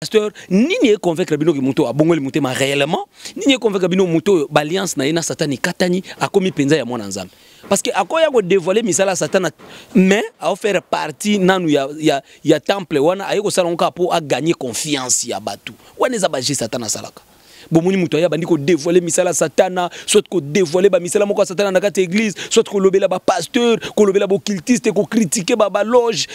pasteur nini econvaincre bino ke moto abongoli motema réellement? Nini econvaincre bino moto oyo na ye na satani ekatani akomi mpenza ya mwana nzambe? Parce que akoya kodévoile misala ya satana mais aofaire partie nanu ya, ya, ya temple wana aye kosala ngo kaka mpo aganye confiance ya bato. Wana eza satana asalaka? Bomoni moto aya bandi kodévoile misala ya satana soit kodévoile bamisala moko ya satana na kati ya église soit kolobela bapasteur kolobela boccultiste kokritike baloge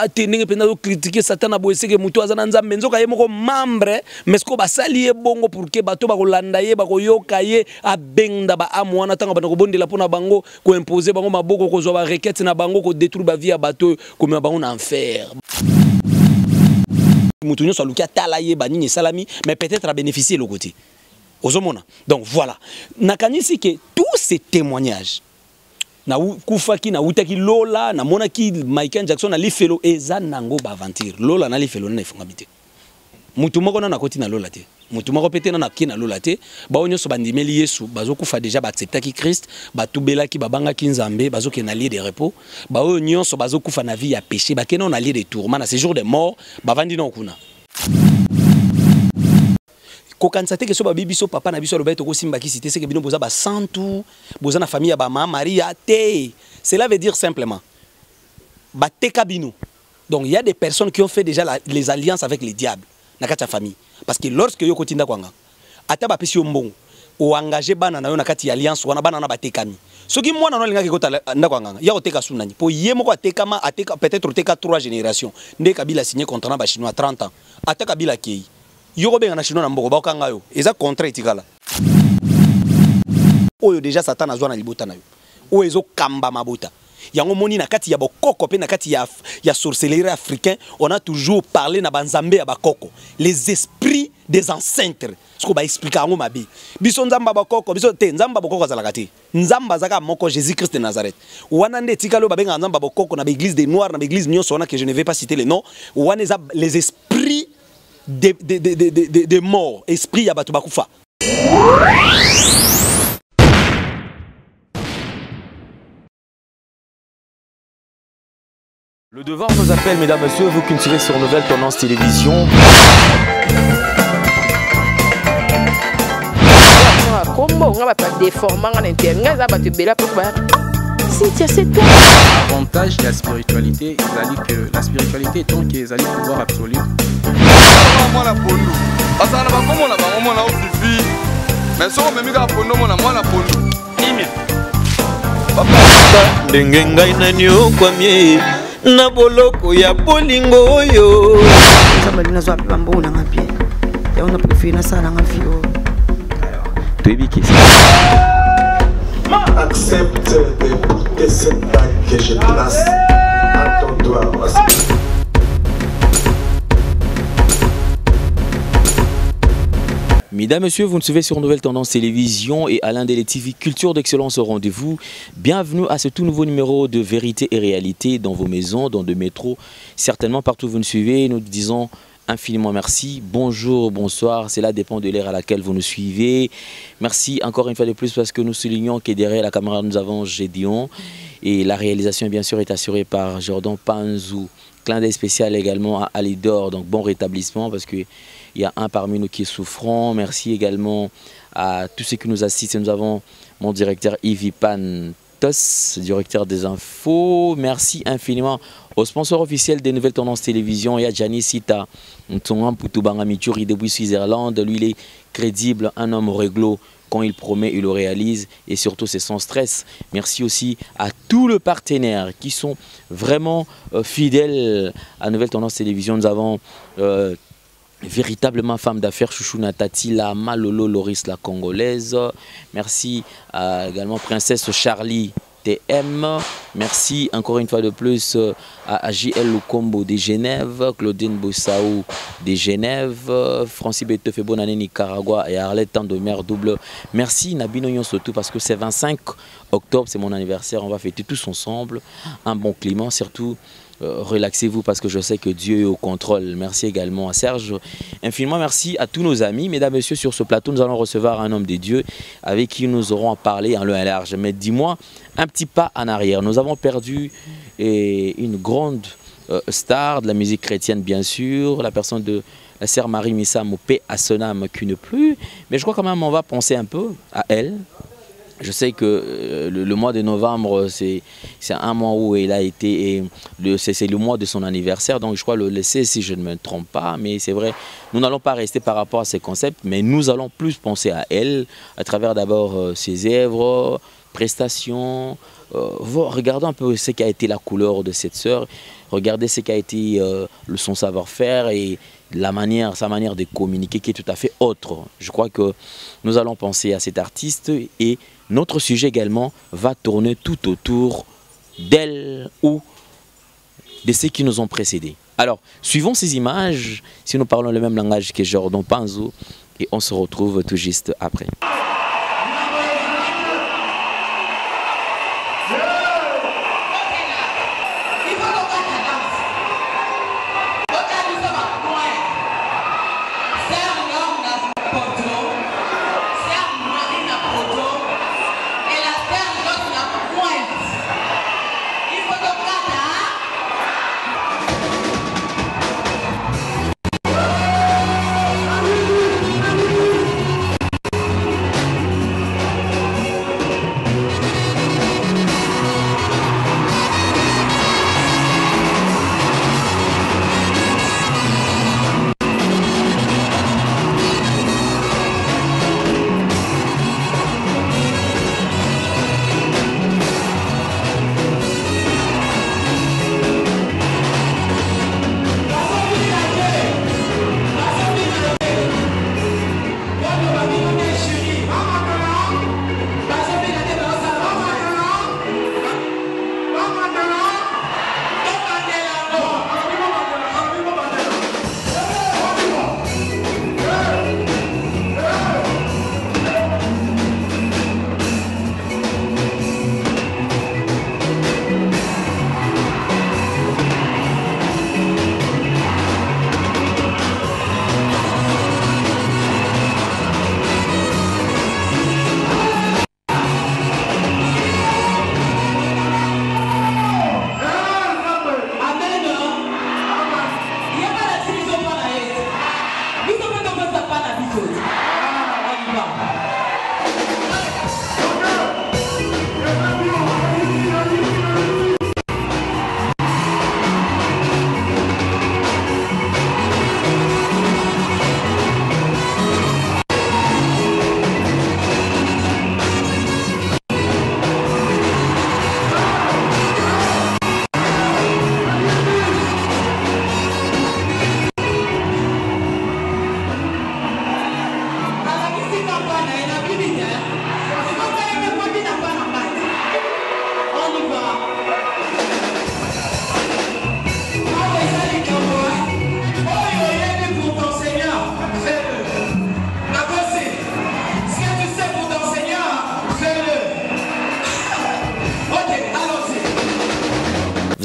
ate ndenge mpenza azokritike satana boye seke moto aza na nzambe. Nzoka ye moko membre mais siko basali ye bongo pour ke bato bakolanda ye bakoyoka ye abengda baame wana ntango banda kobondela mpo na bango koimpose bango maboko kozwa barequete na bango kodétruire bavie ya bato komema bango na enfer moto nyonso aluki atala yeba nini esalami mais peut-être abénéficie eloko te ozomona. Donc voilà. Nakanisi ke tous ces témoignages nakufaki nawutaki lola namonaki michael jackson na lifelo eza nango baaventure lola na lifelo nana efungami te mutu moko nano akoti na lola te mutu moko mpe te nano akie na lola te bao nyonso bandimeli yesu bazokufa deja baacceptaki krist batubelaki babangaki nzambe bazokende na lie de repos. Baoyo nyonso bazokufa na vie ya péché bakende na lie de tourment na séjour de mort bavandi nao kuna. Kokanisa te ke so babi biso papa na biso alobai tokosimbakisi te seke bino boza basantu boza na famille ya maria te. Cela veut dire simplement bateka bino. Donc il y a des personnes qui ont fait déjà la, les alliances avec les diables na kati ya famille. Parce que lorsque yo koti ndako yanga ata bapesi yo mbongo oengage bana na yo na kati ya alliance wana bana wana batekami. Soki mwana no alingaki kota ndako yanganga ya koteka su nani mpo ye moko atekama ateka peut-être oteka 3 génération nde kabila signé contrat na bachinois 30 ans. Ata kabila akei yo kobenga na chinois na mboko bakokanga yo. Eza contrat etikala. Oyo deja satan azwa na libota na yo. Oyo ezokamba mabota yango moni na kati ya bokoko mpe na kati ya, ya sorcellerie africain on a toujours parlé na banzambe ya bakoko les esprits des ancêtres. Soko baexplika yango mabe biso nzambe ya bakoko biso te nzambe bokoko azalaka te. Moko jésus christ de nazareth. Wana nde etikali oyo babengaka bokoko na baeglise des noirs na baeglise nyonso wana que je ne vais pas citer les noms wana eza les esprits de, de, de, de, de, de, de mort ya bato bakufa Le devoir nous appelle, mesdames, messieurs, vous qui nous suivez sur Nouvelle Tendance Télévision. L'avantage de la spiritualité, que la spiritualité étant pouvoir absolu. pondu nimia ndenge ngai nani okwamie na boloko ya bolingo oyo. Nzambe ali nazwa mpe bambongo nanga bien. Yango na préféré nasala nanga vi oyo toyebi kesi Accepte d'écouter cette bague que je place à ton doigt. Mesdames, Messieurs, vous nous suivez sur Nouvelle Tendance Télévision et Alain Dele TV Culture d'Excellence au rendez-vous. Bienvenue à ce tout nouveau numéro de Vérité et Réalité dans vos maisons, dans de métros, certainement partout où vous nous suivez. Nous disons infiniment merci. Bonjour, bonsoir, cela dépend de l'ère à laquelle vous nous suivez. Merci encore une fois de plus parce que nous soulignons que derrière la caméra, nous avons Gédion et la réalisation, bien sûr, est assurée par Jordan Panzou. Clin d'œil spécial également à Alidor, donc bon rétablissement parce que il y a un parmi nous qui est souffrant. Merci également à tous ceux qui nous assistent. Nous avons mon directeur Yves Pantos, directeur des infos. Merci infiniment au sponsor officiel des Nouvelles Tendances Télévision. Il y a Gianni Sita, Ntongan Suisse-Irlande. Lui, il est crédible, un homme réglo. Quand il promet, il le réalise et surtout c'est sans stress. Merci aussi à tous les partenaires qui sont vraiment euh, fidèles à Nouvelle Tendance Télévision. Nous avons euh, véritablement femme d'affaires Chouchou Natati, la Malolo Loris la Congolaise. Merci à également Princesse Charlie TM. Merci encore une fois de plus euh, à, JL Lukombo de Genève, Claudine Boussaou de Genève, euh, Francis Beteuf et bonne année Nicaragua et Arlette Tandomer double. Merci Nabino Nyon surtout parce que c'est 25 octobre, c'est mon anniversaire, on va fêter tous ensemble un bon climat, surtout euh, relaxez-vous parce que je sais que Dieu est au contrôle. Merci également à Serge. Infiniment merci à tous nos amis. Mesdames, Messieurs, sur ce plateau, nous allons recevoir un homme de Dieu avec qui nous aurons à parler en long et large. Mais dis-moi, un petit pas en arrière. Nous avons perdu eh, une grande euh, star de la musique chrétienne, bien sûr, la personne de la sœur Marie à son âme qui ne plus. Mais je crois quand même on va penser un peu à elle. Je sais que euh, le, mois de novembre, c'est un mois où elle a été, c'est le mois de son anniversaire, donc je crois le laisser si je ne me trompe pas. Mais c'est vrai, nous n'allons pas rester par rapport à ces concepts, mais nous allons plus penser à elle, à travers d'abord euh, ses œuvres, prestations. Euh, regardons un peu ce qu'a été la couleur de cette sœur, regardez ce qu'a été euh, son savoir-faire et la manière, sa manière de communiquer qui est tout à fait autre. Je crois que nous allons penser à cet artiste et notre sujet également va tourner tout autour d'elle ou de ceux qui nous ont précédés. Alors, suivons ces images, si nous parlons le même langage que Jordan Panzo, et on se retrouve tout juste après.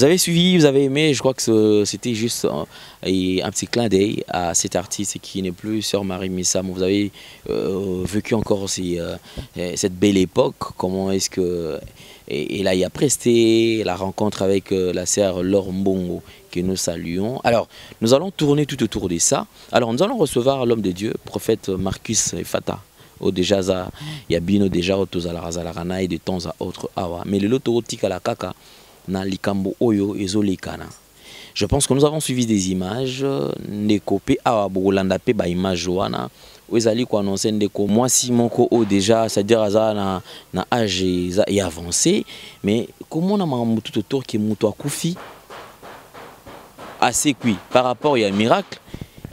Avez suivi, vous avez aimé, je crois que c'était juste un, et un petit clin d'œil à cet artiste qui n'est plus Sœur Marie Missam. Vous avez euh, vécu encore euh, cette belle époque, comment est-ce que... Et, là, il y a presté la rencontre avec euh, la sœur Laure Mbongo que nous saluons. Alors, nous allons tourner tout autour de ça. Alors, nous allons recevoir l'homme de Dieu, prophète Marcus Fata. o déjà aza ya bino déjà oyo tozalaka zalaka na ye de temps à autre awa mais lelo tokotikala kaka na likambo oyo ezolekana. Je pense que nous avons suivi des images ndeko mpe awa bokolanda mpe baimage wana oyo ezali koannonce ndeko mwasi moko oyo déjà c'est-à-dire aza na, na age e avancé mais komona makambo tout autour ke moto akufi asekwi par rapport ya miracle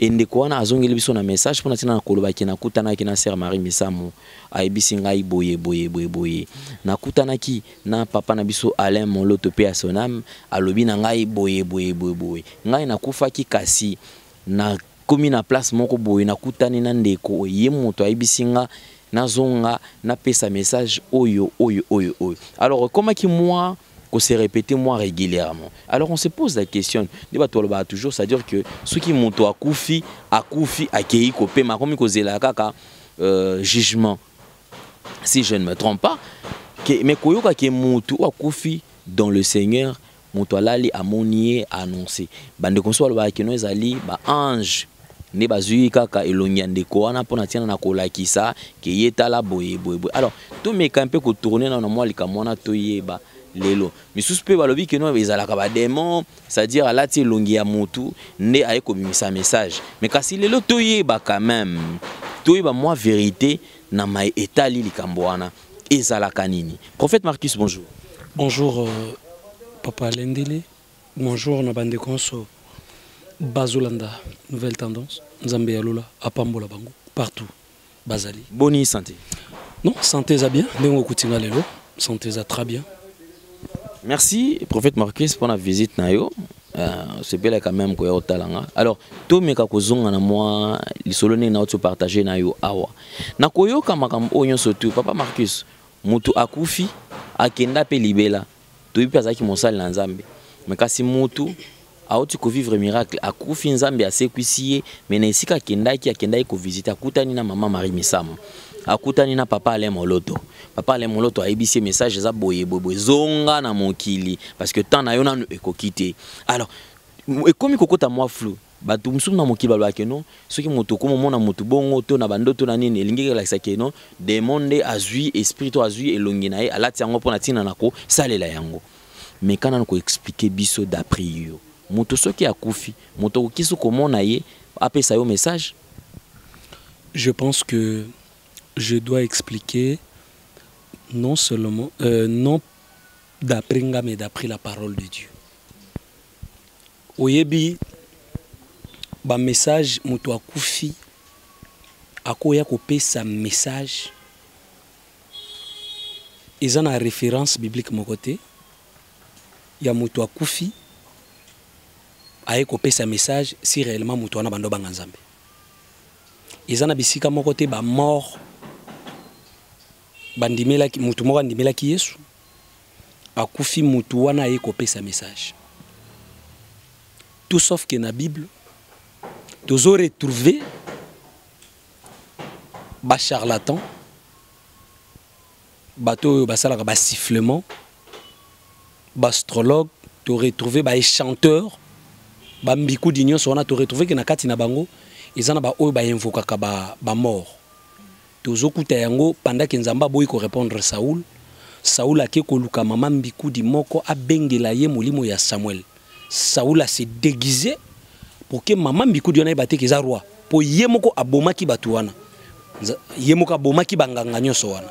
e ndeko wana azongeli biso na message mpona ntina na kolobaki nakutanaki na sere marie misamu ayebisi ngai boye boye boye boye. Nakutanaki na papa na biso alain moloto mpe ya sonam alobi na ngai boye boye boye boye. Ngai nakufaki kasi nakomi na place moko boye nakutani na ndeko. Ye moto ayebisi nga nazonga napesa message oyo oyo oyo oyo. Alors ekomaki moi se répéter moi régulièrement. Alors on se pose la question, débat toujours, c'est-à-dire que ce qui monto à Koufi, à Koufi, à Kei Kopé, ma comme la kaka jugement, si je ne me trompe pas, mais koyoka ke monto à Koufi dans le Seigneur, monto alali amonier annoncé. Bande konso alba ke no ezali ba ange nde bazwi kaka elongi ya ndeko wana mpo na ntina na kolakisa ke ye tala boye boye boye alors tomeka mpe kotourne na na mwa likambo wana toyeba lelo. Misusu mpe balobi keno ezalaka bademon c'est-à-dire alati elongi ya motu nde aye kobimisa message. Mais kasi lelo toyeba quand même toyeba mwa vérité na mai etali likambo wana ezalaka nini prophète marcus bonjour. Bonjour euh, papa lendele. Bonjour na bandeko nyonso bazolanda nouvelle tendance. Nzambe ya lola apambola bango partout. Bazali. Boni santé. Non santé eza bien. Ndenge okutinga lelo santé eza très bien merci prophète marcus mpona visite na yo uh, sepelaka même koya kotala nga alors tomeka kozonga na mwa lisolo ndenge nauti opartage na yo awa. Na koyoka makambo oyo nyonso tu papa marcus motu akufi akenda mpe libela. Toyebi mpe azalaki mosali na nzambe. Me kasi motu auti kovivre miracle akufi nzambe asekwisi ye me na esika akendaki akutani na mama marie misama akutani na papa alain moloto. Papa alain moloto ayebisi ye message eza boye boye zonga na mokili parce que temps na yo nano ekoki alors ekomi kokota mwa flou bato mosusu na mokili balobaka no soki moto okoma omona motu bongo to na bandoto na nini elingi elakisaki no demon nde azwi esprit to azwi elongi na ye alati yango mpo na kosalela yango. Me kana na koexplike biso d'après yo moto soki akufi moto okokisi komona ye apesa yo message? Je pense que je dois expliquer non seulement euh, non d'après nga mais d'après la parole de Dieu. Oyebi bamessage moto akufi akoya kopesa message. Eza na référence biblique moko te ya moto akufi aye kopesa message si réellement moto wana bando banga nzambe. Eza na bisika moko te bamort bandimelaki motu moko andimelaki yesu akufi motu wana aye kopesa message tout sauf que na bible tozo retrouve bacharlatan bato oyo basalaka basifflement baastrologue toretrouve baéchanteur bambikudi nyonso wana toretrouve ke na kati na bango eza na baoyo bainvokaka bamort ba. Tozokuta yango pendake nzambe aboyi korépondre saul saul ake koluka mama mbikudi moko abengela ye molimo ya samuel. Saul ase déguise pour ke mama mbikudi wana yeba moko abomaki bato wana. Ye abomaki banganga nyonso wana.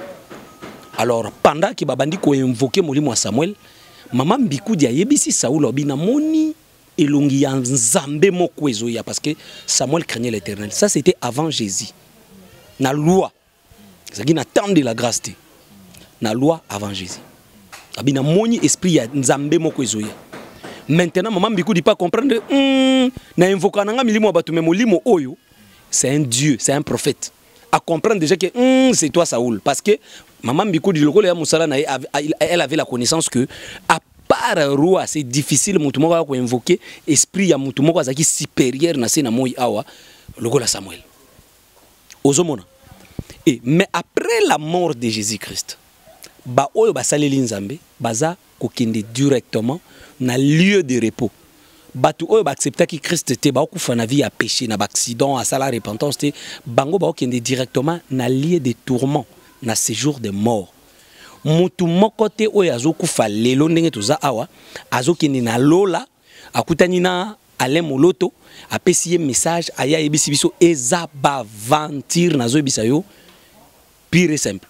Alors pendant ke babandi koinvoke molimo ya samuel mama mbikudi ayebisi saul abi namoni elongi ya nzambe moko ezoya parce que samuel craignait l'éternel. Ça c'était avant jésus. Na loi ezalaki na de la grâce na loi avant jésus. Abi namoni esprit ya nzambe moko ezoya. Maintenant mama mbikudi pas comprendre mm, na invoka nanga milimo ya bato me molimo oyo c'est un dieu c'est un prophète. À comprendre déjà que mm, c'est toi Saoul. Parce que maman Mbikudi lokolo ya musala na elle avait la connaissance que à part roi c'est difficile mutu moko ya invoquer esprit ya mutu moko azaki supérieur na se na moi awa lokola Samuel. Ozomona et mais après la mort de Jésus-Christ ba oyo basaleli nzambe baza kokende directement na lieu de repos. Bato oyo baacceptaki krist te baokufa na vie ya péché na baaccident asala repentance te bango baokende directement na lieu de tourment na séjour de mort. Motu moko te oyo azokufa lelo ndenge toza awa azokende na lola akutani na alain moloto apesi message aya ayebisi biso eza baventure nazoyebisa yo pire et simple.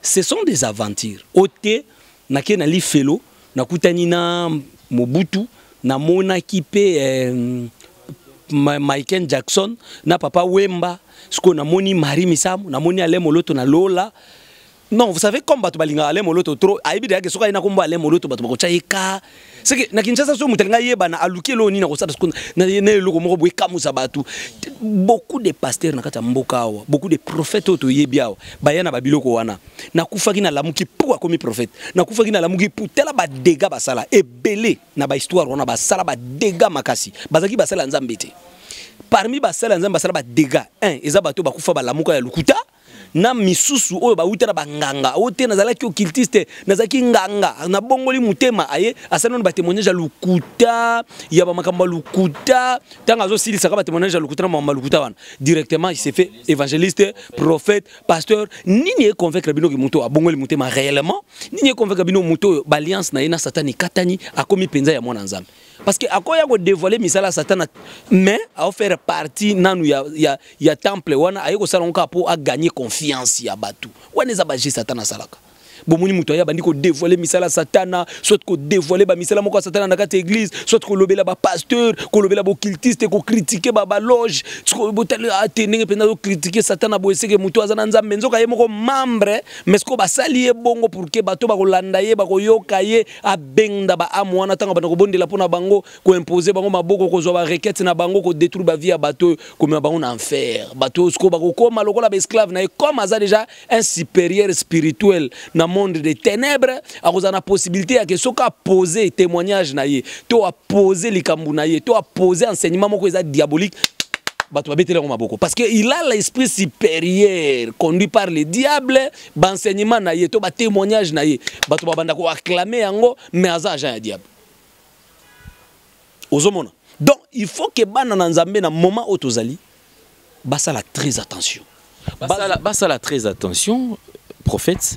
Ce sont des aventures. Ote nake nali felo nakutani na mobutu namonaki mpe eh, michael jackson na papa wemba. Sikoyo namoni marie misamu namoni ale moloto na lola non vous savez comme bato balingaka ale moloto trop ayebi deyake soki aye na kombo ale moloto bato bakotya ye ka seke na kinshasa so moto alinga yebana aluki eloko nini akosala na eloko moko boye ekamusa bato. Beaucoup de paster na kati ya mboka awa beaucoup de prophète oyo toyebi awa baya na babiloko wana. Nakufaki nalamuki pu akomi prophète? Nakufaki nalamuki pu tala badega basala ebele na bahistoire wana basala badega makasi. Bazalaki basala ya nzambe te. Parmi basala ya nzambe basala badega 1 eza bato bakufa balamuka ya lokuta na misusu oyo bauta na banganga. Oyo te nazalaki occultiste nazalaki nganga. Nabongoli motema aye asali nano batémoignage ya lukuta ya bamakambo ya lukuta. Ntango azosilisaka batémoignage ya lukuta na makambo ya lukuta wana. Directement il s'est fait évangéliste prophète pasteur. Nini econvaincre bino ke moto abongoli motema réellement? Nini econvaincre bino moto oyo baalliance na ye na satani ekatani akomi mpenza ya mwana nzambe parce que akoya kodévoile misala ya satana mais aofaire partie nanu ya, ya, ya temple wana aye kosala ngo kaka mpo aganye confiance ya bato wana eza baje satana asalaka bomoni moto aye abandi kodévoile misala satana soit kodévoile bamisala moko ya satana na kati ya église soit kolobela bapasteur kolobela boccultiste kokritike baloge ate ndenge mpenza okritike satana boye seke moto aza na nzambe. Nzoka ye moko membre mais siko basali ye bongo pour ke bato bakolanda ye bakoyoka ye abengda baame wana ntango banda kobondela mpo na bango koimpose bango maboko kozwa barequete na bango kodétruire bavie ya bato oyo komema bango na enfer. Bato oyo sikoyo bakokóma lokola baesclave na ye comme aza déjà un supérieur spirituel na monde des ténèbres akozala na possibilité ya ke soki apose témoignage na ye. To apose likambo na ye. To apose enseignement moko eza diabolique. Parce que il a l'esprit supérieur conduit par le diable baenseignement na ye to batémoignage na ye. Bato babanda koacclame mais aza agent ya diable. Donc il faut ke bana na nzambe na moment oyo tozali basala très attention. Basala, basala très attention prophète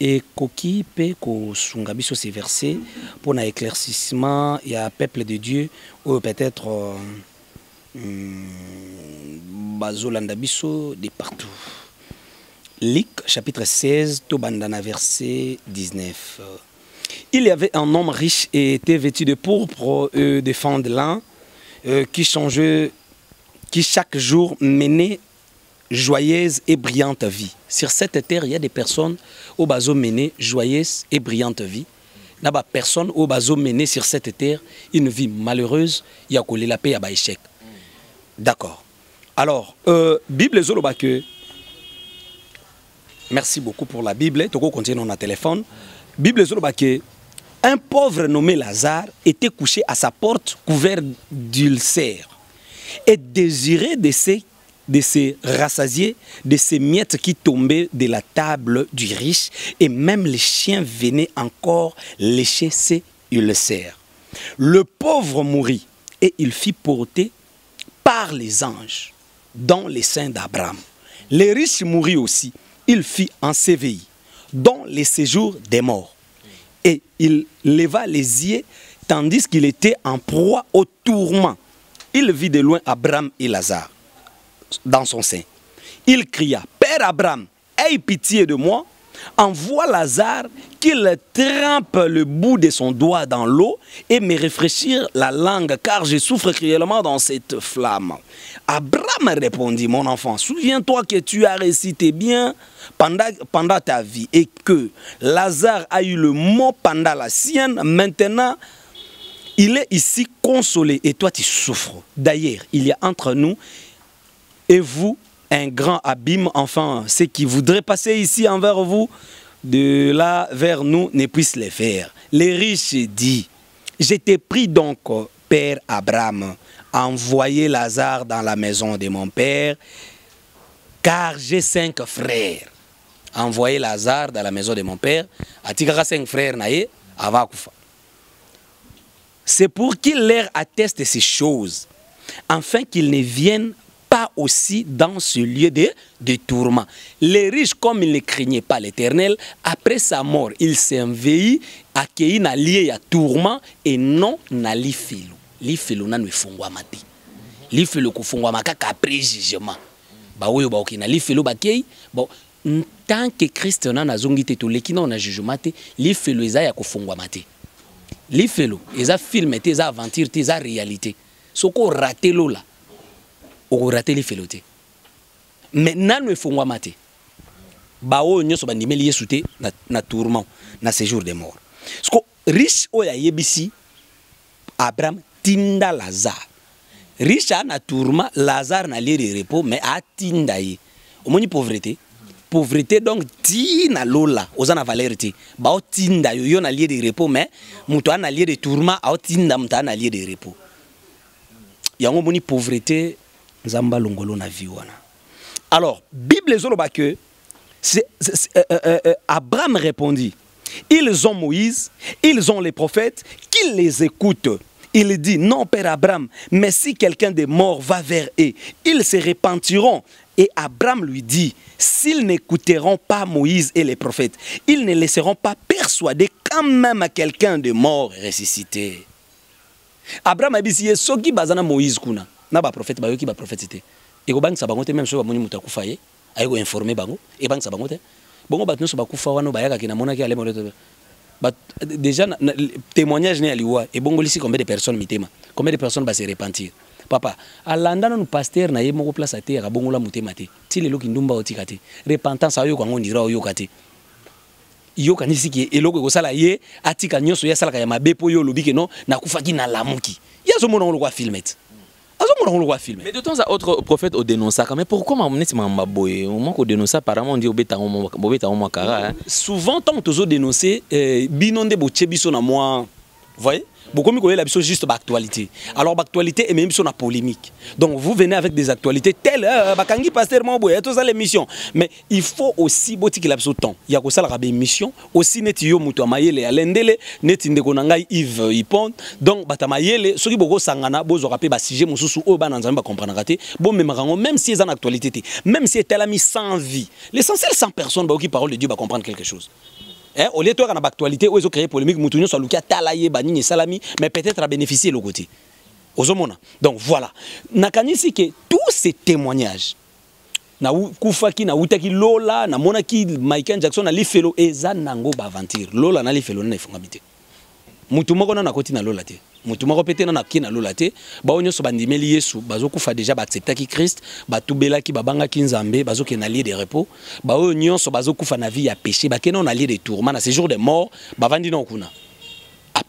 ekoki mpe kosunga biso ces versets mpona éclaircissement ya peuple de dieu oyo peut-être biso de partout. Luc chapitre 16 tobanda verset 19 il y avait un homme riche et était vêtu de pourpre euh, de fond de lin euh, qui changeait qui chaque jour menait joyeuse et brillante vie. Sur cette terre, il y a des personnes au bazo mené joyeuse et brillante vie. Des personnes au bazo mené sur cette terre une vie malheureuse, il y a collé la paix à échec. D'accord. Alors, euh, Bible zoloba que Merci beaucoup pour la Bible. Toko continue dans téléphone. Bible zoloba que un pauvre nommé Lazare était couché à sa porte couvert d'ulcères et désirait de ses de se rassasier de ces miettes qui tombaient de la table du riche et même les chiens venaient encore lécher ses ulcères. Le pauvre mourit et il fit porter par les anges dans les seins d'Abraham. Le riche mourit aussi, il fit ensevelir dans les séjours des morts. Et il leva les yeux tandis qu'il était en proie au tourment. Il vit de loin Abraham et Lazare dans son sein. Il cria, Père Abraham, aie pitié de moi, envoie Lazare qu'il trempe le bout de son doigt dans l'eau et me rafraîchir la langue, car je souffre cruellement dans cette flamme. Abraham répondit, mon enfant, souviens-toi que tu as récité bien pendant, pendant ta vie et que Lazare a eu le mot pendant la sienne. Maintenant, il est ici consolé et toi tu souffres. D'ailleurs, il y a entre nous et vous un grand abîme, enfin, ceux qui voudraient passer ici envers vous, de là vers nous, ne puissent le faire. Les riches dit, je pris donc, Père Abraham, envoyer Lazare dans la maison de mon père, car j'ai cinq frères. Envoyer Lazare dans la maison de mon père, atikaka cinq frères naye, avant kufa. C'est pour qu'il leur atteste ces choses, afin qu'ils ne viennent pas aussi dans ce lieu de, de tourment. Les riches, comme ils ne craignaient pas l'éternel, après sa mort, ils s'enveillent à qu'il na lié à tourment et non na lifelo. Lifelo nanu efungwama te. Lifelo kufungwama kaka après jugement. Ba oyo ba okina lifelo bakei, bon tant que Christ na te toleki na na jugement lifelo eza ya kufungwama te. Lifelo réalité. Soko. Okorate lifelo te. Mais nano efongwama te baoyo nyonso bandimeli yesu te na, na tourment na séjour de mort siko riche oyo ayebisi abraham tinda lazare. Riche aa na tourment lazare na lie de repos mais atinda ye. Omoni pauvreté? Pauvreté donc ti na lola oza na valeur te. Baotinda yo yo na lie de repos mais moto aa na lie de tourment aotinda moto aa na lie de repos. Yango omoni pauvreté nzambe alongolo na vie wana. Alors bible ezoloba que euh, euh, euh, abraham répondit ils ont moïse ils ont les prophètes qu'ils les écoutent il dit non père abraham mais si quelqu'un des morts va vers eux ils se repentiront. Et abraham lui dit s'ils n'écouteront pas moïse et les prophètes ils ne laisseront pas persuader quand même quelqu'un de mort ressuscité. Abraham ye soki baza na moïse kuna na baprofete bayoki baprofete te ekobangisa bango te meme soki bamoni moto akufa ye aye koinforme bango. Ebangisa bango te bongo bato nyonso bakufa wana bayakaki namonaki alema déjà na- na- témoignage ne ya liwa ebongolisi combien de personnes mitema? Combien de personnes base repentir? Papa alanda nanu paster na ye moko place ateyaka bongola motema te. Ti lelo kindumba otika te. Repentance ayoka yango ndira oyoka te. Yokanisi ke eloko ekosala ye atika nyonso ye asalaka ya mabe mpo ye olobi ke no nakufaki nalamuki ye azomona ngo lokwa filme te Mais de temps à autre, prophète au dénonçaka. Mais pourquoi m'a amené ma boye Au moment qu'on dénonce, apparemment, on dit au bêta au makara. souvent ntango tozodénonce eh, bino nde botie biso na mwa voyez? Bokomi koyela biso juste baactualité alors baactualité ememi biso na polémique. Donc vous venez avec des actualités telles euh, bakangi paster moko boye tozala émission mais il faut aussi botikela biso temps. Ya kosalaka baémission aussi neti yo moto ya mayele ya lendele neti ndeko na yves ipon donc bato ya mayele soki bokosangana bozwaka mpe basujet mosusu oyo bana nzambe bakomprendraka te bomemaka yango même si eza na actualité te même si etalami sans vie l'essentiel sans personne baoki parole de dieu bacomprendre quelque chose Eh, au lieu toyaka na baactualité oyo ezocréer polémique motu nyonso aluki atala ye banini esalami mais peut-être abénéficie eloko te ozomona donc voilà. Nakanisi ke tous ces témoignages nakufaki nawutaki lola namonaki michael jackson na lifelo eza nango baaventure lola na lifelo nana efungami te mutu moko nana na lola te. Mutu moko mpe te na lola te. Bao nyonso bandimeli yesu bazokufa deja baacceptaki krist batubelaki babangaki nzambe bazokende na lie de repos. Baoyo nyonso bazokufa na vie ya péché na lie de tourment. Na séjour de mort bavandi nao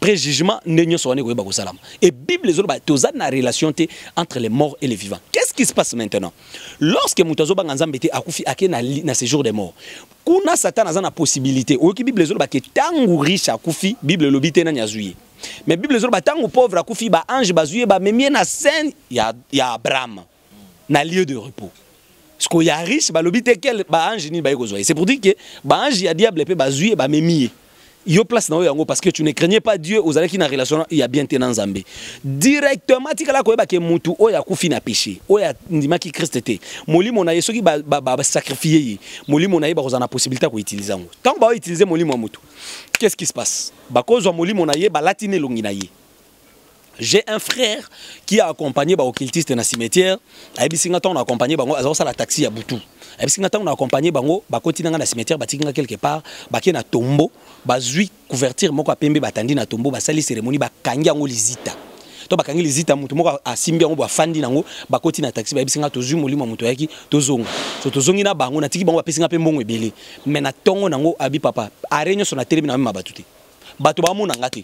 après jugement nde nyonso wana ekoyeba kosalama et bible ezoloba toza relation entre les morts et les vivants. Qu'est-ce qui se passe maintenant? Lorsque moto azobanga nzambe na, séjour de mort kuna satan aza na possibilité. Oyoki bible ezoloba ke ntango riche akufi bible elobi te nani azwi ye mais bible ezoloba ntango pauvre akufi baange na scène ya, ya abraham na lieu de repos. Ceke ya riche balobi te quel baange nini baye c'est pour dire ke baange ya diable mpe yo place na oyo yango parce que tu ne craignais pas dieu ozalaki na relation ya bien te na nzambe. Directement tikala koyeba ke mutu oyo akufi na péché oyo andimaki kriste te molimo na ye soki basacrifie ye molimo na ye bakozala na possibilité ya koutilize yango. Ntango baoutilize molimo ya mutu qu'est-ce qui se passe? Bakozwa molimo na ye balati na elongi na ye j'ai un frère qui a accompagné baoccultiste na cimetière. Ayebisi nga ntango na accompagné bango azakosala taxi ya butu. Ayebisi nga ntango na accompagné bango bakoti na nga na cimetière batiki nga quelque part bake na tombo bazwi couverture moko ya pembe batandi na tombo basali cérémonie bakangi yango lizita. To bakangi lizita moto moko asimbi yango bafandi nango bakoti na taxi bayebisi nga tozwi molimo ya moto ayaki tozonga. So tozongi na bango natiki bango bapesi nga mpe mbongo ebele. Me na ntongo nango abi papa are nyonso natelemi na mema bato te. Bato bamona nga te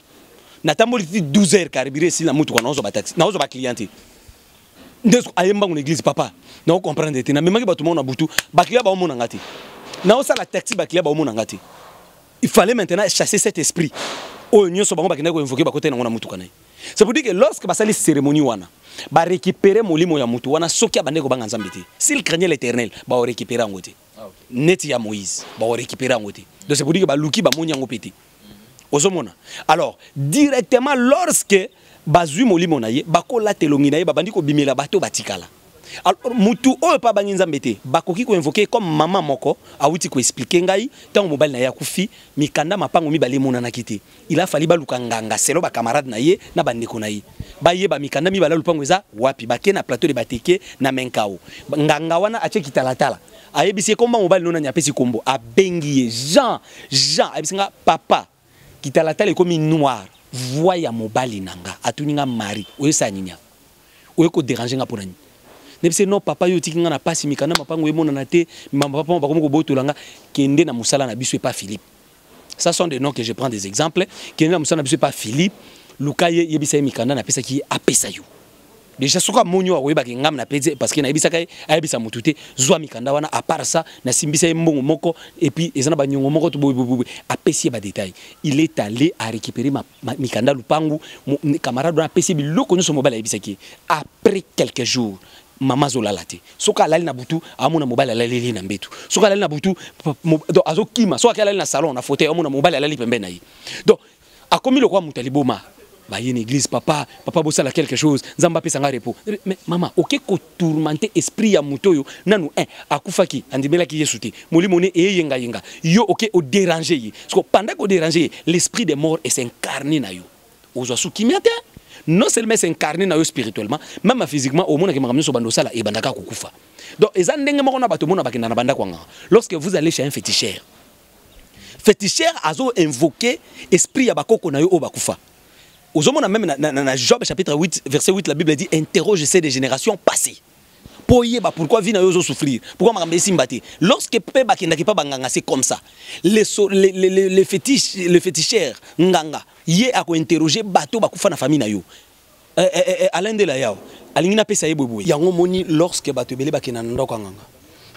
natamboli ti 12 heures caribire esili na mutuka naozwa bataxi naozwa baclient te nde aye mbango na église papa. Naocomprendre te namemaki bato moko na butu baclient baomona nga te naosala taxi baclient baomona nga te il fallait maintenant chasser cet esprit. Oyo nyonso bango bakendaki koinvoke bakota nango na mutuka na ye. C'est pour dire que lorsque basali cérémonie wana barécupere molimo ya mutu wana soki abandeki kobanga nzambe te s'il craignait l'éternel baorécupere yango te. Neti ya moïse baorécupere yango te. Donc c'est pour dire que baluki bamoni yango mpe te ozomona. Alors directement lorsque bazwi molimo na ye bakolata elongi na ye babandi kobimela bato batikala. Mutu oyo mpe abangi nzambe te bakoki koinvoke comme mama moko awuti koexplike ngai ntango mobali na ye akufi mikanda mapango mibale emonanaki te. Il a fali baluka nganga selo bakamarade na ye na bandeko na ye. Bayeba mikanda mibale ya lupango eza wapi? Bake na plateau de bateke na menkao. Nganga wana atie kitalatala. Ayebisi ye komba mobali nonani apesi kombo. Abengi ye jean jean ayebisi nga papa kitalatala ekomi noir. Voi ya mobali na nga atuni nga mari. Oyesa nini oyo kodérange nga mpona nini? Nebise no papa yo nga na pasi mikanda mapango emonana te mama papa bakomi kobotola nga kende na mosala na biso epa philippe. Ça sont des noms que je prends des exemples. Kende na mosala na biso epa philippe. Luka ye yebisa ye mikanda napesaki ye apesa yo déjà soka amoni oyo akoyebaka ngam na pete parce que nayebisaka ye ayebisa motu te zwa mikanda wana apart part ça nasimbisa ye mbongo moko et puis eza na baniongo moko to boyeboyeboye apesi ye badetail il est allé à récupérer ma, ma, mikanda lupangu camarade wana apesi ye biloko nyonso mobali ayebisaki ye après quelques jours mama azolala te soki alali na butu amona mobali alaleli ye na mbetu soki alali na butu azokima soki alali na salon na fauteuil amona mobali alali pembe na ye donc akomi lokola moto baye na église papa. Papa bosala quelque chose. Nzambe apesanga repos. Mais mama oke kotourmente esprit ya moto oyo nanu un akufaki. Andimelaki yesu te. Molimo ne eyeyengayenga yo oke odérange ye. Parceke pendant kodérange ye l'esprit de mort esincarne na yo. Ozwa su kimia te non seulement esincarne na yo spirituellement même physiquement omonaki makambo nyonso bando osala ebandaka kokufa donc eza ndenge moko na bato omona bakenda na bandako yanga lorsque vous allez chez un féticheur féticheur azo invoquer esprit ya bakoko na yo oyo bakufa ozomona même na, na, na, job chapitre 8 verset 8 la bible dit interroge ces des générations passées. Mpo oyeba pourquoi vie na yo ozosouffrir pourquoi makambo esimba te lorsque mpe bakendaki mpa banganga c'est comme ça. Le, so, le, le, le, le, fétiche, le féticheur nganga ye akointerroge bato bakufa na famille na yo. Eh, eh, eh, alain de la yao alingi napesa ye yango moni lorsque bato ebele bakenda na ndako ya nganga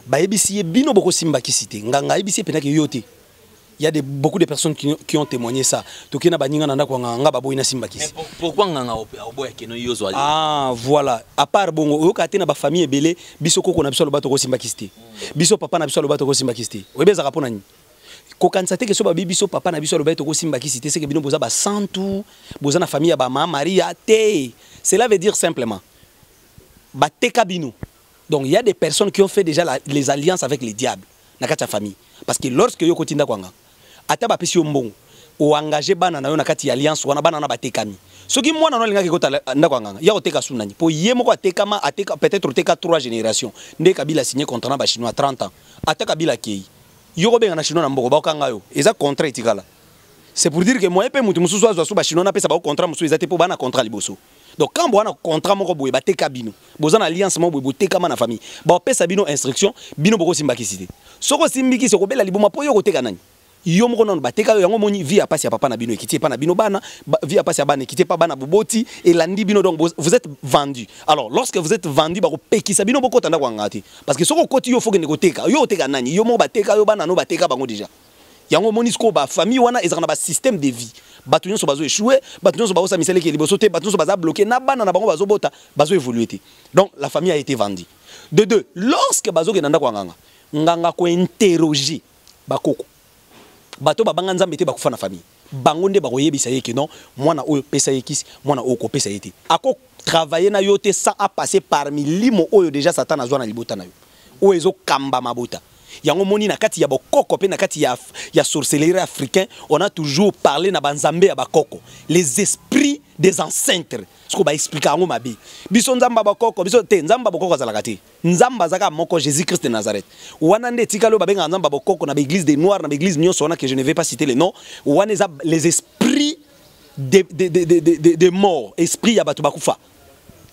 bayebisi ye bino bokosimbakisi te nganga ayebisi ye mpenaki yo te il y a des, beaucoup de personnes qui, qui ont témoigné ça. Pourquoi ah voilà. À part bongo oyoka te na bafamille ebele biso koko na biso aloba tokosimbakisi te. Biso papa na biso aloba tokosimbakisi te. Oyebi ezaka mpo na nini? Kokanisa te ke so babi biso papa na biso aloba tokosimbakisi te seke bino boza basantu boza na famille ya bamama maria te. Cela veut dire simplement bateka bino. Donc il y a des personnes qui ont fait déjà la, les alliances avec les diables na kati ya famille. Parce que lorsque yo kotinda kwanga ata bapesi yo mbongo oengage bana na yo na kati ya alliance wana bana wana batekami. Soki mwana no alingaki kota ndako ya nganga ya koteka su nani mpo ye moko atekama ateka peut-être oteka 3 génération nde kabila signé contrat na bachinois 30 ans. Ata kabila akei yo kobenga na chinois na mboko bakokanga yo. Eza contrat etikala. C'est pour dire que moye mpe motu mosusu azwa so bachinois napesa bao contrat mosusu eza te mpo bana contrat liboso. Donc quand boza na contrat moko boye bateka bino. Boza na alliance moko boye botekama na famille. Bapesa bino instruction bino bokosimbakisi te. Soki osimbikisi okobela liboma mpo yo koteka nani yo moko nano bateka yo yango moni vie ya pasi ya papa na bino ekiti epa na bino bana ba- vie ya pasi ya bana ekiti epa bana boboti elandi bino. Donc vous êtes vendu. Alors lorsque vous êtes vendu bakopekisa bino bokota ndako yanga parce que soki okoti yo fokende koteka. Yo oteka nani? Yo moko bateka yo bana no bateka bango déjà. Yango omoni sikoyo bafamille wana ezalaka na basystème de vie. Bato nyonso bazoéchoue bato nyonso bazosala misala eke liboso te bato nyonso baza bloqué na bana na bango bazobota bazoévolue te. Donc la famille a été vendue. De deux lorsque bazokenda ndako ya nganga nganga kointerroge bakoko bato babanga nzambe te bakufa na famille. Bango nde bakoyebisa ye non mwana oyo pesa ye kisi mwana oyo kopesa ye te. Akotravaille na yo te sans apasser par milimo oyo déjà satan azwa na libota na yo. Oyo ezokamba mabota. Yango moni na kati ya bokoko na kati ya, ya sorcellerie africain on a toujours parlé na banzambe ya bakoko. Les esprits des ancêtres soko baexplika yango mabe biso nzambe ya bakoko biso te nzambe ya bokoko azalaka te. Nzambe moko jésus christ de nazareth. Wana nde etikali oyo babengaka nzambe ya bokoko na baeglise des noirs na baeglise nyonso wana que je ne vais pas citer le nom wana eza les esprits de, de, de, de, de, de, de mort esprit ya bato bakufa.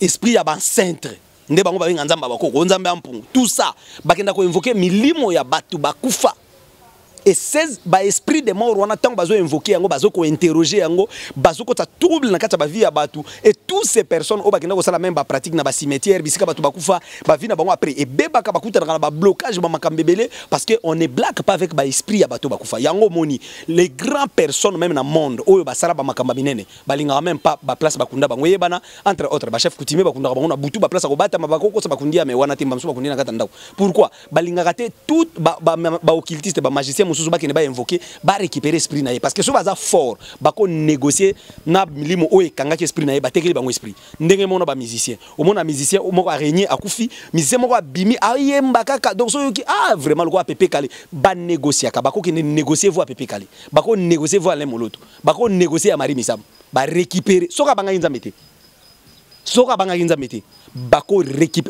Esprit ya bancentre nde bango babenga nzambe ya tout ça bakenda koinvoke milimo ya bato bakufa et 16 baesprit de mort wana ntango bazoinvoke yango bazokointerroge yango bazokota trouble na kati ya bavie ya bato. Et tous ces personnes oyo bakenda kosala même bapratique na bacimetière bisika bato bakufa bavie na bango après. Ebebaka bakutanaka na bablocage bamakambo ebele parce que on ne blague pas avec baesprit ya bato bakufa. Yango omoni les grands personnes même na monde oyo basala bamakambo ya minene balingaka même pas baplace bakunda bango. Eyebana entre autres bachef coutumier bakundaka bango na butu baplace akobatama bakokosa bakundi ya me wana te mbamosusu bakundi na kati ya ndako. Pourquoi? Balingaka te tout baoccultiste bamagicien mosusu bakende bainvoke barécupere esprit na ye. Parce que so baza fort bakonégocier na milimo oyo ekangaki esprit na ye batekeli bango esprit. Ndenge mona bamusicien omona musicien moko arégné akufi musicien moko abimi ayemba kaka donc so oyoki ah vraiment lokola pepe kale banégociaka bakokende négocier vo ya pepe kale bakonégocier vo alain moloto. Bakonégocier ya mari misambo barécupere soki abangaki nzambe te soki abangaki nzambe te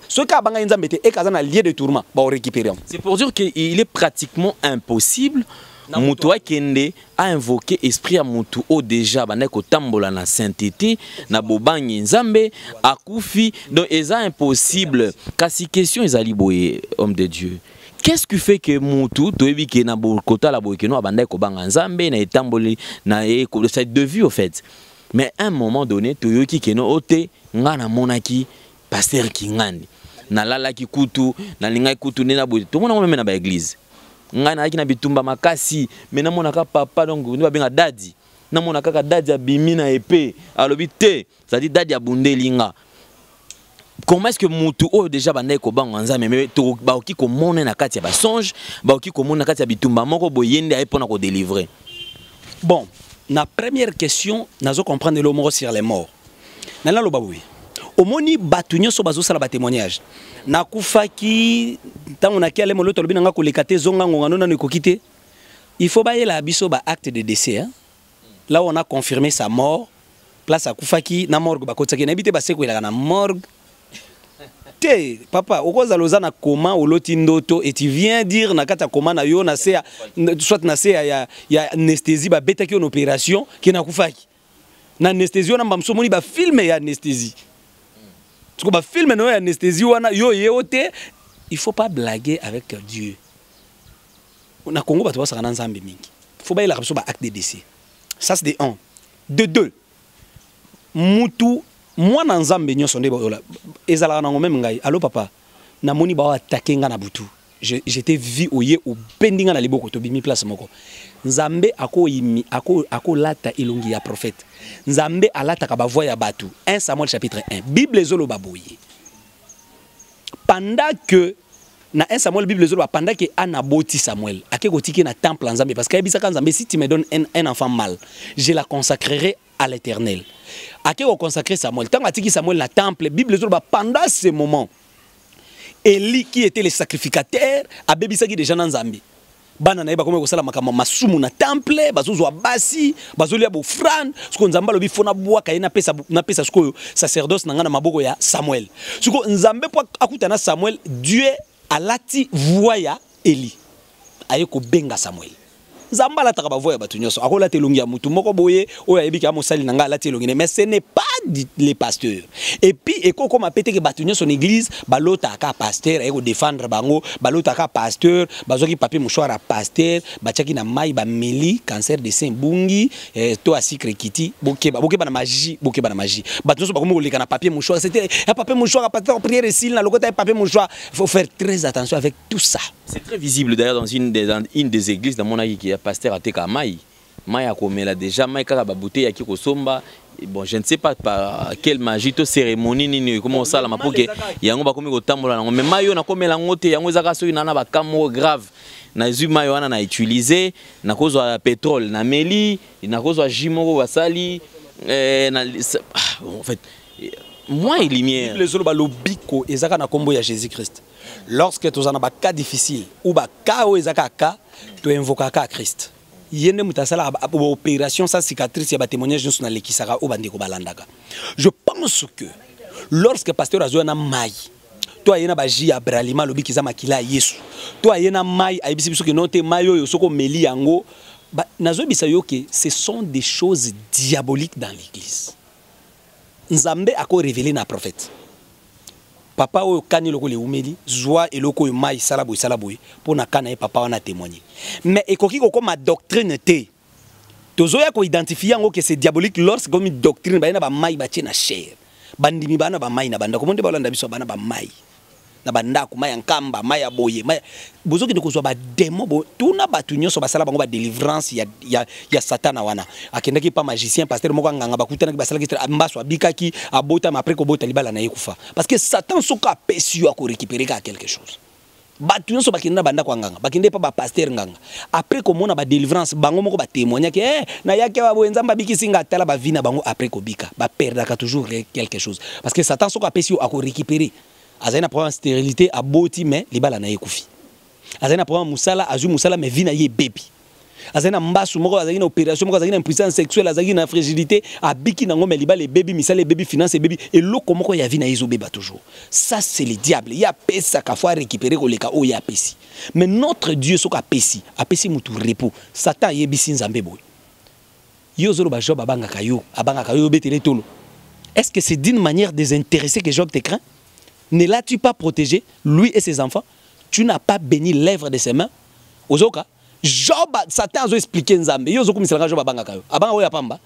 soki abangaki nzambe te eke aza na lieu de tourment bakorécupere yango C'est pour dire qu'il est pratiquement impossible moto akende ainvoke esprit ya motu oyo déjà bandaki kotambola na sainteté na bobangi nzambe akufi. Donc eza impossible. Kasi question ezali boye homme de dieu. Qu'est-ce qui fait que motu toyebi ke na kotala boye keno abandaki kobanga nzambe na etamboli na ye ko- cette de vue au fait mais à un moment donné toyoki keno o te ngai namonaki paster kingandi nalalaki kutu nalingaki kutu nde na boye tomonango meme na baeglize ngai nayaki na bitumba makasi me namonaka papa donc nde babenga dadi. Namona kaka dadi abimi na epe alobi te zadi dadi abundeli nga. Comment est ce que mutu oyo déjà bandaki kobanga nzambe me bakoki komona na kati ya basonge bakoki komona na kati ya bitumba moko boye ye nde aye mpona kodelivre bon na première question nazo comprendre elo moko sur les morts. Nali naloba boye. Omoni bato nyonso bazosala batémoignage nakufaki ntango naki ale molo tolobi nanga koleka te zonga ngonga no nano ekoki te. Il faut bayela biso baacte de décès hein? là on a confirmé sa mort place morgue bakotisaki nayebi te basekwelaka na morgue te. Papa okozala oza na koma oloti ndoto et tu viens dire na kati ya koma na yo na se ya soit na se ya, ya, anesthésie babetaki yo na opération ke nakufaki. Na anesthésie wana mbamso omoni bafilme ya anesthésie. Siko bafilme na yo ya anesthésie wana yo ye o il faut pas blaguer avec dieu. Na congo bato basaka na nzambe mingi. Faut bayelaka biso baacte de décès. Ça c'est de un. De deux mutu mwana nzambe nyonso nde baola ezalaka nango meme ngai. Alo papa? Namoni baoatake nga na butu. J'étais vi oye obendi nga na liboko place moko. Nzambe akoyimi ako- akolata elongi ya prophète. Nzambe alataka bavoi ya bato. 1 samuel chapitre 1 bible ezoloba boye. Pendant que na 1 samuel bible ezoloba pendant que ana aboti samuel ake kotiki na temple nzambe parce que ayebisaka nzambe si tu me donnes un, un enfant mal je la consacrerai à l'éternel. Ake kokonsacre samuel. Ntango atiki samuel na temple bible ezoloba pendant ce moment eli qui était le sacrificateur abebisaki déjà na nzambe. Bana na ye bakomi kosala makambo masumu na temple basi bazolia bofrande sikoyo nzambe alobi fo nabwaka ye napesa sikoyo sacerdoce na ngai na maboko ya samuel. Sikoyo nzambe mpo akuta samuel dieu alati voya eli. Aye kobenga samuele nzambe alataka bavoi ya bato nyonso. Akolata elongi ya motu moko boye oyo ayebiki ya mosali na ngai alati elongi ne. Mais ce n'est pas les pasteurs. Et puis ekokoma pe teke bato nyonso na église balotaka pasteur aye kodefendre bango. Balotaka pasteur bazwaki papier mouchoir ya pasteur batiaki na mai bameli cancer de sein bungi eh, to asikre kiti bokeba. Bokeba na magie bokeba na magie. Bato nyonso bakomi koleka na papier mouchoir. C'était ya papier mouchoir pasteur prière esili na lokota ya papier mouchoir. Faut faire très attention avec tout ça. C'est très visible d'ailleurs dans une des, une des églises dans mon avis qui a pasteur ateka mai mai akomela déjà mai kaka babouteille yaki kosomba. Bon je ne sais pas par quelle magie to cérémonie nini comment osalama mpo ke yango bakomi mai oyo nakomela yango yango eza kaka soki na na bakam moko grave nazwi mai wana na utilize nakozwa pétrole nameli nakozwa jus moko basali eh, na, ah, en fait moi et lumière. Bible ezoloba lobiko ezaka na nkombo ya jésus christ lorsque toza na bacas difficile ou bacas oyo eza kaka toinvokaka christ. Ye nde moto asalaka baopération sa cicatrice ya batémoignage nyonso nalekisaka oyo bandeko balandaka. Je pense que lorsque pasteur azoya na mai to aye na baji bralima alobiki eza makila ya yesu. To aye na mai ayebisi biso ke no te mai oyo soki omeli yango. Nazoyebisa yo ce sont des choses diaboliques dans l'église. Nzambe akorevele na prophète papa oyo kani lokola eumeli zwa eloko oyo mai esala boye esala boye mpo na kana ye papa wana atémoigne mais ekoki kokóma doctrine te. Tozoya koidentifie yango ke c'est diabolique lorsque komi doctrine baye na bamai batie na chair. Bandimi baa na bamai na bandako mo nde balanda biso bana bamai na bandako mai ya nkamba mai ya boye mai bozokende kozwa bademo boye tuna bato nyonso basala bango badelivrance ya, ya, ya satana wana. Akendaki pa magicien paster moko anganga bakutanaki basalaki mbaso abikaki abotama apres kobota libala na ye kufa. Parce que satan soki apesi yo akorécupere kaka quelque chose. Bato nyonso bakende na bandako ya nganga bakende pa bapaster nganga. Apres komona badelivrance bango moko batémoignaki eh, nayaki awa boye nzambe abikisi nga atala bavi na bango apres kobika. Baperdaka toujours quelque chose. Parce que satan soki apesi yo akorécupere azali na problème ya stérilité aboti mais libala na ye ekufi azali na problème ya mosala azwi mosala mais vi na ye ebebi. Azali na mbasu moko azalaki na opération moko azalaki na impuissance sexuelle azalaki na fragilité abiki nango me libala ebebi misala ebebi finance ebebi eloko moko ya vi na ye ezobeba toujours. Ça c'est le diable. Ye apesaka fo arécupere koleka oyo ye apesi mais notre dieu soki apesi apesi mutu repos. Satan ayebisi nzambe boye. Yo ozoloba job abangaka yo abangaka yo obetele tolo. Est ce que c'est d'une manière désintéressée que job te craint ne l'as-tu pas protégé lui et ses enfants? Tu n'as pas béni l'œuvre de ses mains? Ozoka job satan azoexplike nzambe. Yo ozokumiselaka job abangaka yo abanga oyo apamba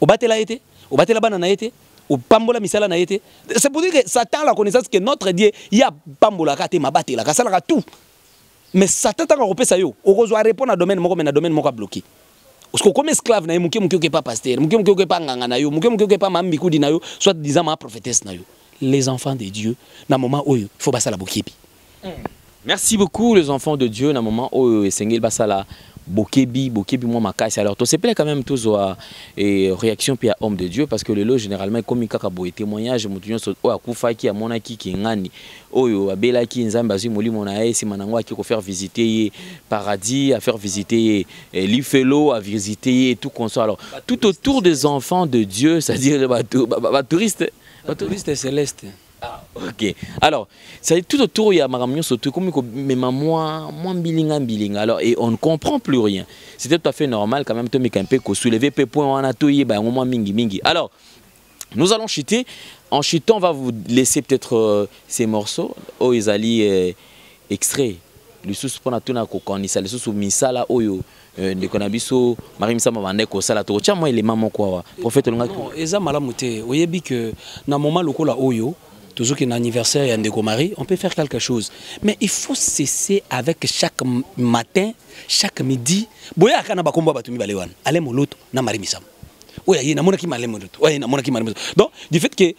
obatela ye te obatela bana na ye te opambola misala na ye te c'est pour dire que satan a la connaissance que notre dieu ye apambolaka te mabatelaka asalaka tout. Mais satan ntango akopesa yo okozwa repo na domaine me na domaine moko abloke parce que okomi esclave na ye moke okepa paster moke moke okepa nganga na yo yo soit disant ma prophétesse yo les enfants de dieu na moment oyo il faut basala bokebi Merci beaucoup les enfants de Dieu. Na moment où Sengel Basala Bokebi, Bokebi moi makasi. Alors to plaît quand même tous et réaction puis à homme de Dieu parce que le lot généralement comme kaka boye témoignage mutu nyonso o akufa ki amona ki kingani oyo abela ki nzambe azui molimo na ye sima nango aki ko faire visiter ye paradis, à faire visiter ye eh, l'ifelo, à visiter ye tout ça. Alors tout autour des enfants de Dieu, c'est-à-dire bah, bah, bah, touristes touriste céleste Ah, ok. Alors, c'est tout autour, il y a Maramio Soto, comme mais moins, moins bilinga bilinga. Alors, et on ne comprend plus rien. C'était tout à fait normal quand même, tu un peu que soulever peu point on a tout ben au moins mingi mingi. Alors, nous allons chuter. En chutant, on va vous laisser peut-être euh, ces morceaux. Oh, ils allaient euh, extrait. Le sous pour tout na kokanisa, le sous misala oyo. Ndeko na biso mari misama bande kosala tokotya mwa elema moko awa prophète olongaki eza malamu te. Oyebi ke na moment lokola oyo tozoki na anniversaire ya ndeko mari on peut faire quelque chose. Mais il faut cesser avec chaque matin chaque midi. Boyaka na bakombo ya bato mibale wana ale moloto na mari misama oyo aye namonaki male moloto. Oyo aye namonaki male moloto. Donc du fait que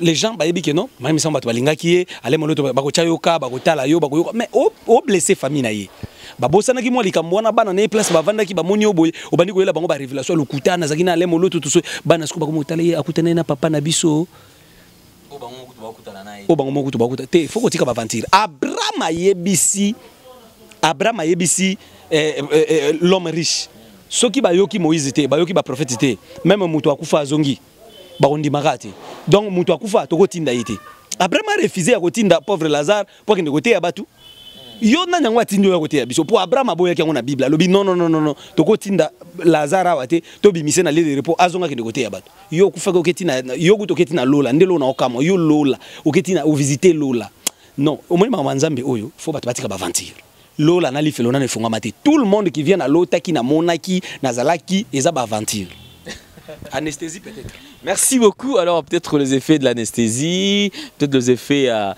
les gens bayebi ke non mari misama bato balingaki ye ale moloto bakotya yo ka bakotala yo bakoyoka. Mais oblesse famille na ye babosanaki mwa likambo wana bana na ye place bavandaki bamoni yo boye. Obandi koyela bango barévélation ya lokuta nazalaki na ale moloto toso. Bana siko bakomi kotala ye akutana ye na papa na biso. Oyo bango moko kutu bakuta. Te fo kotika bavantire abraham ayebisi abraham ayebisi eh, eh, eh, l'homme riche. Soki bayoki moïse te bayoki baprofete te meme moto akufa azongi bakondimaka te. Donc moto akufa tokotinda ye te. Abraham arefuse ya kotinda pauvre lazare mpo akende koteya bato yo nani yango atindi oyo koteya biso? Mpo abraham aboyaki yango na bible alobi non non non non non. Tokotinda lazare awa te tobimise na ledere mpo azonga akende koteya bato. Yo okufaki na yo kuta oketi na lola nde lola okamwa yo lola oketi na ovisite lola. Non omoni makambo ya nzambe oyo fo bato batika baventure lola na lifelo nano efungwama te. Tout le monde qui vient nalotaki namonaki nazalaki eza baaventure anesthésie peut-être Merci beaucoup. Alors, peut-être les effets de l'anesthésie, peut-être les effets. euh,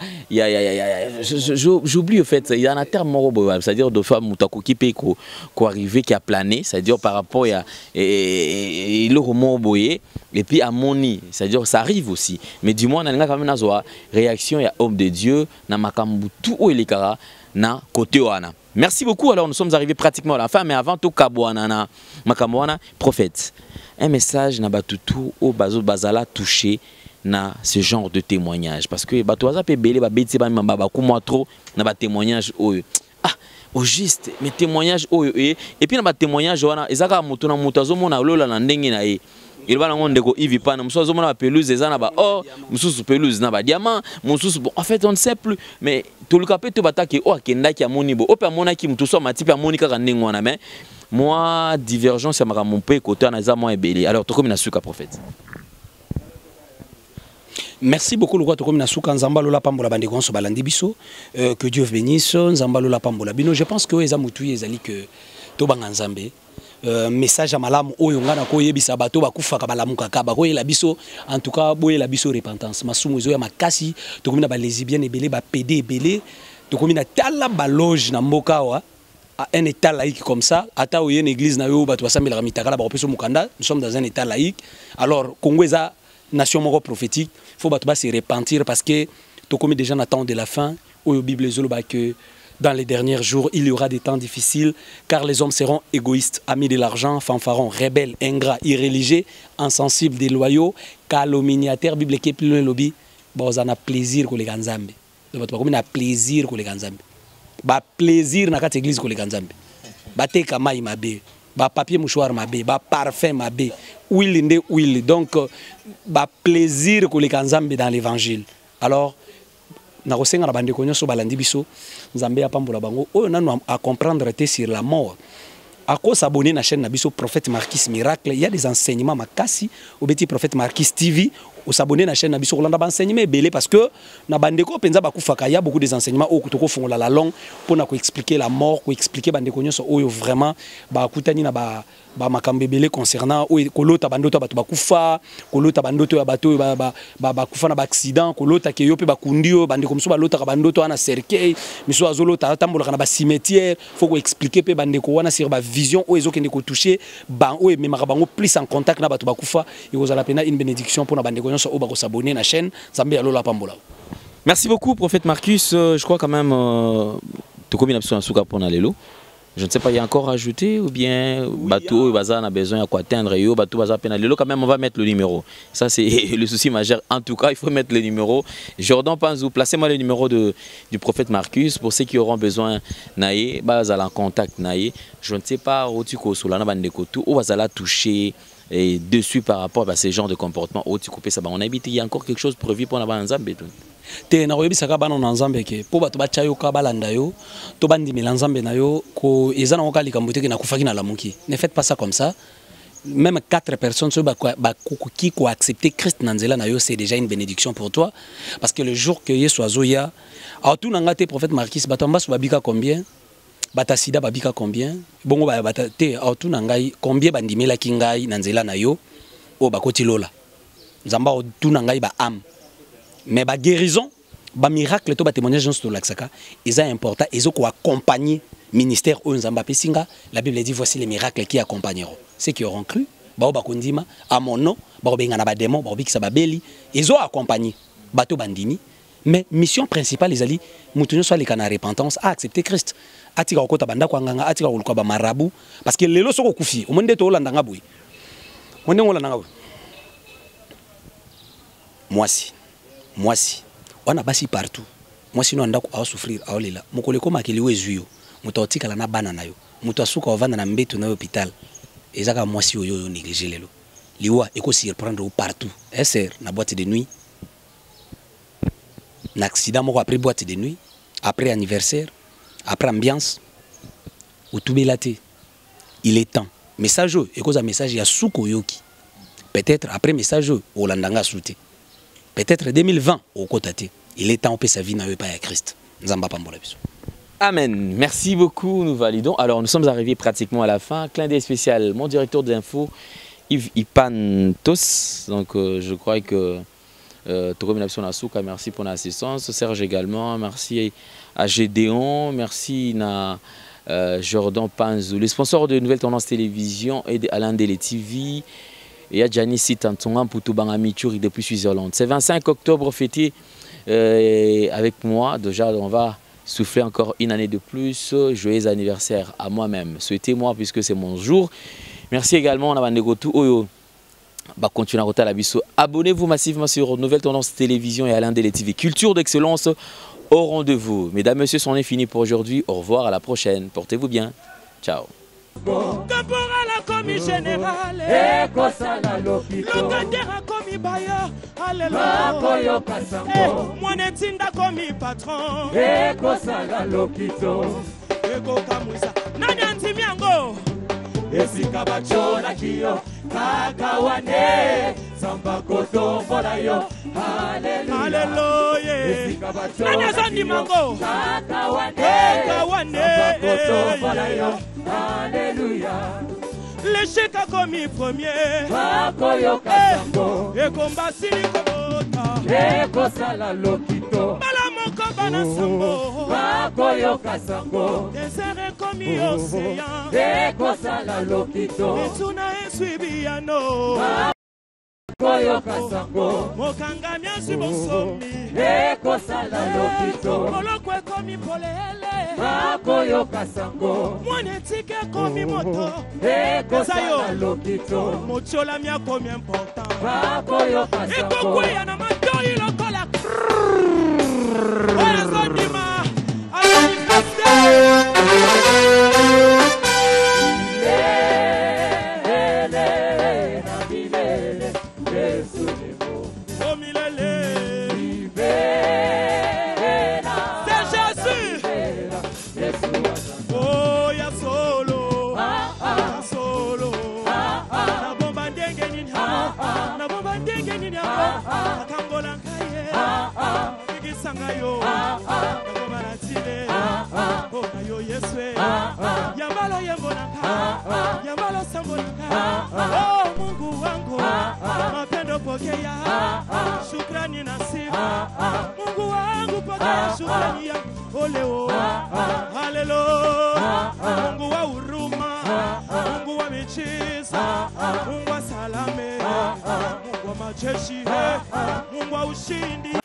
J'oublie, au fait, il y a un terme, c'est-à-dire de femmes qui peut arriver, qui a plané, c'est-à-dire par rapport à et- et puis à moni, c'est-à-dire ça arrive aussi. Mais du moins, on a quand même une réaction, il y a homme de Dieu, na makambu tout ou na côté wana. Merci beaucoup. Alors, nous sommes arrivés pratiquement à la fin, mais avant tout, kabwana na makambu wana, prophète un message na batutu au bazo bazala touché na ce genre de témoignage. Parce que bato baza pe belé ba beti ba mamba ba kumwa trop na ba témoignage oyo. Ah au juste mais témoignage oyo et et puis na ba témoignage wana ezaka mutu na mutu azomona lola na ndenge na ye iloba nango ndeko ivi pana mosusu azomona ba pelouse eza na ba or mosusu pelouse na ba diamant mosusu bon en fait on ne sait plus. Mais toluka pe to bataki o akendaki amoni bo o pe amonaki mutu so amati pe amoni kaka ndenge wana mais moi divergence ya makambo mpe ekotana eza mwa ebele alors tokomi na suka prophète? Merci beaucoup lokwa tokomi na suka nzambe alola pambola bandeko nyonso balandi biso euh, que dieu bénisse. Nzambe alola pambola bino je pense que oyo eza motu ezali ke tobanga nzambe euh, message ya malamu oyo ngai nakoyebisa bato bakufaka balamukaka bakoyela biso en tout cas boyela biso repentance. Masumu ezoya makasi tokomi na balesibienne ebele bapede ebele tokomi na tala baloge na mboka awa un état laïque comme ça. Ata oye na église na yo bato basambelaka mitakala bakopesa nous sommes dans un état laïque. Alors congo eza nation moko prophétique faut bato repentir parce que tokomi déjà na de la fin oyo bible ezoloba que dans les derniers jours, il y aura des temps difficiles, car les hommes seront égoïstes, amis de l'argent, fanfarons, rebelles, ingrats, irréligieux, insensibles, déloyaux, calomniateurs, Bible qui est plus loin lobby, ça a plaisir que les ganzambe. Donc, tu as plaisir que les ganzambe. Ba plaisir na kati église ko les ganzambe. Ba te kama imabe. bapapier mouchoir mabe baparfum mabe wili nde wili donc euh, baplaisir koleka nzambe dans l'évangile alors nakosenga na bandeko nyonso balandi biso nzambe apambola bango. Oyo nanu acomprendre te sur la mort. Akosabone na chaîne na biso prophète marquis miracle. Il y a des enseignements makasi obeti prophète marquis tv osabone na chaîne na biso kolanda baenseignement ebele parce que na bandeko mpenza bakufaka ya beaucoup des enseignements oyo tokofongola la langue mpona koexpliquer la mort koexpliquer bandeko nyonso. Oyo vraiment bakutani na ba bamakambo ebele concernant oyo kolota bandoto ya bato bakufa kolota bandoto ya bato oyo ba- ba- ba- bakufa na baaccident kolota ke yo mpe bakundi oyo bandeko mosusu balotaka bandoto cercueil azolota na koexplike bandeko wana sur oyo oyo bango plus en contact na bato bakufa. Ekozala mpena une bénédiction mpona bandeko oyo bakosabone na chaîne nzambe ya lolo apambola Merci beaucoup, prophète Marcus. Euh, je crois quand même, euh, Tokobi n'a besoin de pour lelo. Je ne sais pas, il y a encore à ajouter ou bien bateau, Baza a besoin à quoi atteindre et bateau, Baza lelo. Quand même, on va mettre le numéro. Ça, c'est le souci majeur. En tout cas, il faut mettre le numéro. Jordan Panzou, placez-moi le numéro de, du prophète Marcus pour ceux qui auront besoin naïe, Baza en contact naïe. Je ne sais pas, Otiko Solana Bandekotu, où Baza la toucher et dessus par rapport à ces genres de comportement. Otiko ça. On habite, il y a encore quelque chose prévu pour la Banzambe. te nakoyebisaka bana na nzambe ke mpo bato batya yo ka balanda yo to bandimela nzambe na yo ko eza nango ka likambo te ke nakufaki nalamuki ne faites pas ça comme ça. Même quatre personnes soki bako- bakoki koaccepter christ na na c'est déjà une bénédiction pour toi. Parce que le jour que yesu azoya aotunanga te prophète markis bato ya mbaso babika combien? Bata sida babika combien? Bongo ba- bata te aotuna ngai combien bandimelaki ngai na nzela na yo? Oyo bakoti lola. Nzambe aotuna ngai baame mais baguérison bamiracle to batémoignage nyonso tolakisaka eza important ezokoaccompagne ministère oyo nzambe apesi la bible dit voici les miracles qui accompagneront. Ceux qui auront cru bao bakondima à mon nom bakobengana badémon bakobikisa babeli ezoaccompagne bato bandimi. Mais mission principale ezali moto nyonso aleka na repentance aaccepte christ atika kokota bandako ya nganga atika koluka bamarabu parce que lelo soki okufi omoni nde toolandanga boye? Mo ndenge olandanga boye? Mwasi mwasi wana basi partout. Mwasi no andako aosouffrir aolela mokolo ekomakeli oyo ezwi yo moto aotikala na bana na yo. Moto asuka ovanda na mbeto na yo hôpital eza kaka mwasi oyo oyo néglige lelo. Liwa ekosurprendre o partout. Eser na boîte de nuit. Na accident moko après boîte de nuit. Après anniversaire après ambiance otubela te il est temps message oyo ekozala message ya suka oyoki peut-être après message oyo olandanga asu te peut-être 2020 okota te il est temps opesa vie na yo epai ya christ nzambe apambola biso Amen. Merci beaucoup, nous validons. Alors, nous sommes arrivés pratiquement à la fin. Clin d'œil spécial, mon directeur d'info, Yves Ipantos. Donc, euh, je crois que euh, Minapson Asuka, merci pour l'assistance. Serge également, merci à Gédéon, merci à euh, Jordan Panzou, les sponsors de Nouvelles Tendances Télévision et Alain Dele TV. Et à Gianni Sitantonga Poutouban Amichuri depuis Suisse-Hollande. C'est 25 octobre fêté euh, avec moi. Déjà, on va souffler encore une année de plus. Joyeux anniversaire à moi-même. Souhaitez-moi puisque c'est mon jour. Merci également à Bandegotu Oyo. Bah, continuez à roter la. Abonnez-vous massivement sur Nouvelle Tendance Télévision et Alain Dele TV. Culture d'excellence au rendez-vous. Mesdames, Messieurs, c'en est fini pour aujourd'hui. Au revoir, à la prochaine. Portez-vous bien. Ciao. caporal akomi général ekosala lopito lokatere akomi bayo bakoyoka sango mwana etinda akomi patron ekosala lopito ekokamwisa nani antimi yango esika bacolaki yo kaka wane zamba kotombola yo. Aleluya esika nani azondima yango kaka wane kaka wane kotombola yo. Aleluya leshek akomi premier. Bakoyoka sango. ekomba sili kobota ekosala lokito. Bala moko bana sango. bakoyoka sango. Desert ekomi océan ekosala lokito. Etuna eswi biyano. Koyoka sango. Mokangami azwi bonsomi ekosala lokito. moloko ekomi polele. Bakoyoka sango. Mwana etike ekomi moto. ekosala lokito. Motiolami akomi important. Bakoyoka sango. Ekokweya na azali pokea shukrani na sifa. Mungu wangu pokea shukrani ya oleo halelo, mungu wa huruma. Mungu wa michiza. Mungu wa salame. Mungu wa majeshi. Mungu wa ushindi